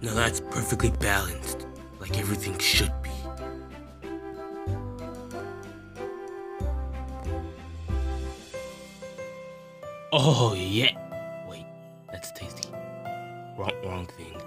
Now that's perfectly balanced, like everything should be. Oh, yeah. Wait, that's tasty. Wrong, wrong thing.